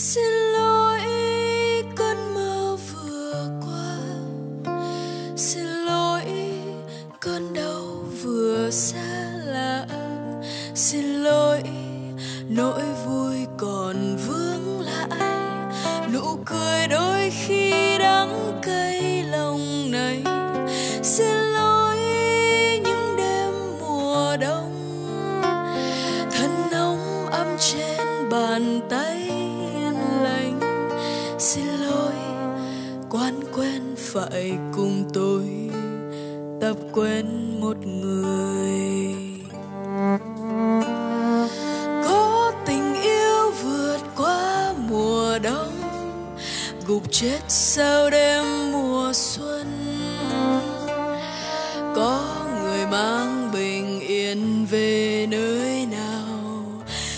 xin lỗi, cơn mơ vừa qua. Xin lỗi, cơn đau vừa xa lạ. Xin lỗi, nỗi vui còn vương lại. Nụ cười đôi khi đắng cay lòng này. Xin lỗi, những đêm mùa đông. Thân nóng ấm trên bàn tay xin lỗi. Quan quen phải cùng tôi, tập quen một người. Có tình yêu vượt qua mùa đông, gục chết sau đêm mùa xuân. Có người mang bình yên về nơi nào,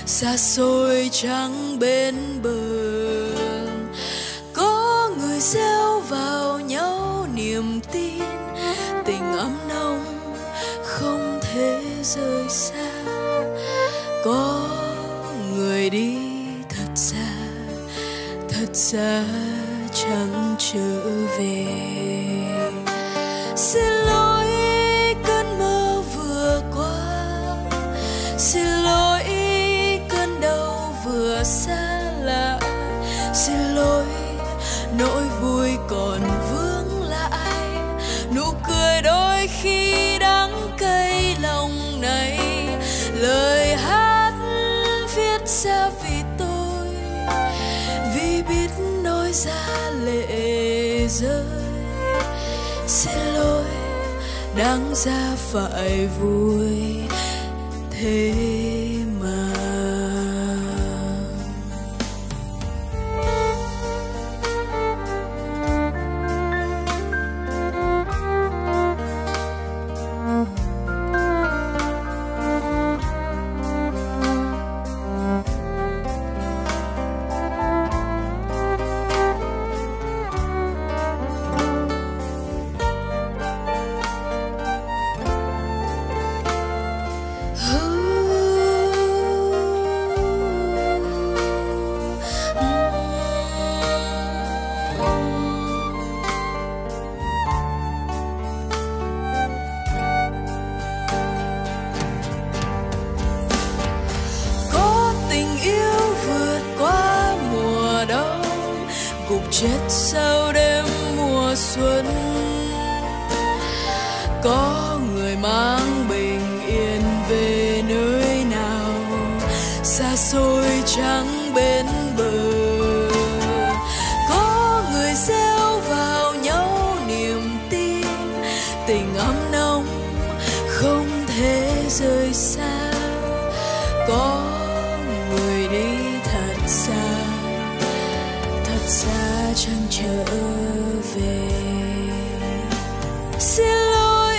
xa xôi trắng bên bờ. Tin tình ấm nồng không thể rời xa. Có người đi thật xa thật xa chẳng trở về. Xin lỗi cơn mơ vừa qua, xin lỗi cơn đau vừa xa lạ. Xin lỗi nỗi vui còn nụ đôi khi đắng cay lòng này, lời hát viết ra vì tôi, vì biết nói ra lệ rơi. Xin lỗi, đáng ra phải vui thế mà. Chết sau đêm mùa xuân. Có người mang bình yên về nơi nào? Xa xôi trắng bên bờ. Có người gieo vào nhau niềm tin. Tình ấm nóng không thể rời xa. Có người đi thật xa thật xa chẳng trở về. Xin lỗi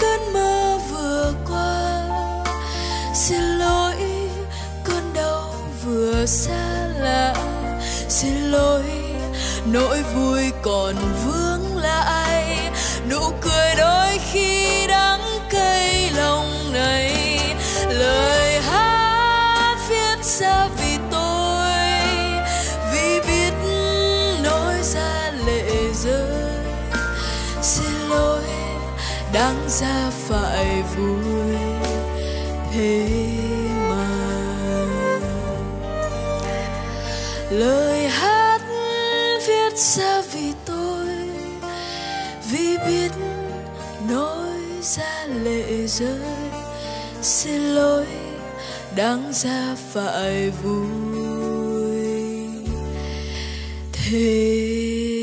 cơn mơ vừa qua. Xin lỗi cơn đau vừa xa lạ. Xin lỗi nỗi vui còn vương lại. Nụ cười đôi khi đang đáng ra phải vui thế mà. Lời hát viết ra vì tôi, vì biết nói ra lệ rơi xin lỗi, đáng ra phải vui thế